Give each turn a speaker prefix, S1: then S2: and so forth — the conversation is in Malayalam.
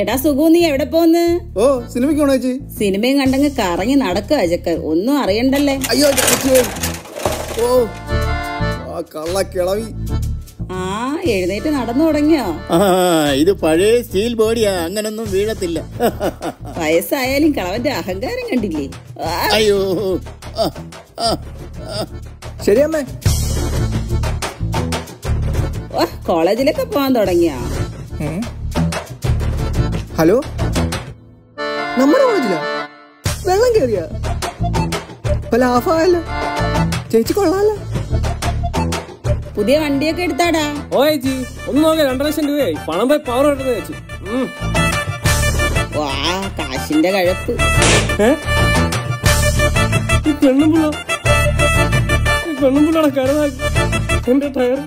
S1: എടാ സുഖു നീ എവിടെ പോന്ന്?
S2: ഓ സിനിമയ്ക്ക് പോണോ ചേച്ചി?
S1: സിനിമയും കണ്ടങ്ങ് കറങ്ങി നടക്കുക അജക്കർ ഒന്നും അറിയണ്ടല്ലേ?
S2: അയ്യോ ഓ ആ കള്ള കിളവി
S1: ആ എഴുന്നേറ്റ് നടന്നു തുടങ്ങിയോ?
S3: ആ ഇത് പഴയ സ്റ്റീൽ ബോഡിയാ അങ്ങനൊന്നും വീഴത്തില്ല.
S1: വയസ്സായാലും കളവന്റെ അഹങ്കാരം കണ്ടില്ലേ?
S3: അയ്യോ. ആ, ആ, ആ.
S2: ശരി അമ്മേ.
S1: ഓ, കോളേജിലൊക്കെ പോവാൻ തുടങ്ങിയോ?
S2: ഹലോ? നമ്മുടെ കോളേജിലാ? വെള്ളം കയറിയ ഇപ്പൊ ലാഫായല്ലോ. ചേച്ചി കൊള്ളാലോ.
S1: പുതിയ വണ്ടിയൊക്കെ എടുത്താടാ.
S4: ഓ ചേച്ചി. ഒന്ന് നോക്കാം രണ്ടര ലക്ഷം രൂപയായി. പണം പോയി പവർ കിട്ടുന്ന ചേച്ചി.
S1: വാ കാശിന്റെ കഴപ്പ്.
S4: പെണ്ണും പിള്ള ഈ പെണ്ണും പിള്ളയുടെ കരുതാക്കി എന്റെ ടയർ